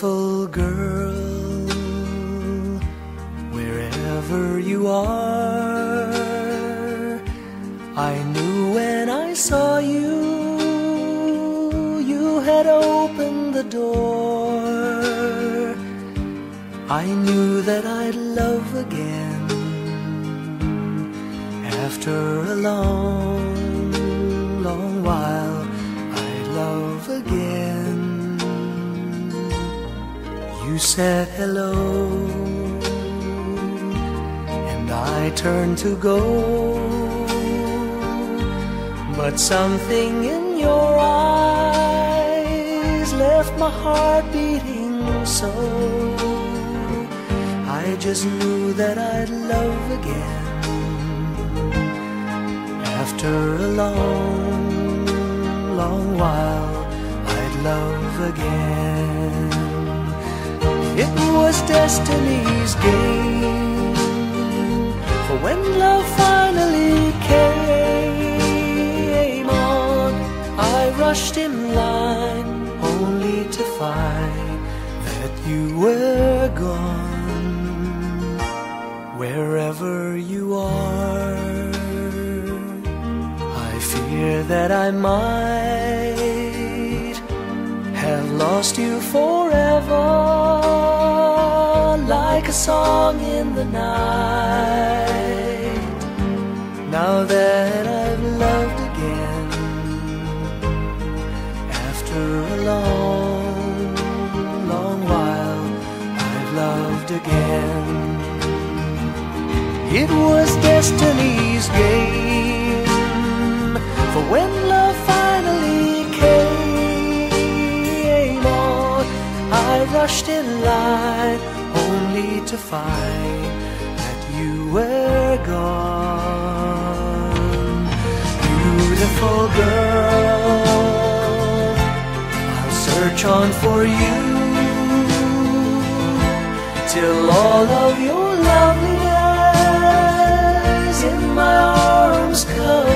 Beautiful girl, wherever you are, I knew when I saw you, you had opened the door. I knew that I'd love again after a long, long while. I'd love again. Said hello, and I turned to go. But something in your eyes left my heart beating so. I just knew that I'd love again after a long, long while. I'd love again. It was destiny's game. For when love finally came on, I rushed in line only to find that you were gone. Wherever you are, I fear that I might have lost you forever, a song in the night. Now that I've loved again, after a long, long while, I've loved again. It was destiny's game, for when love finally came on, I rushed in line only to find that you were gone. Beautiful girl, I'll search on for you till all of your loveliness in my arms come.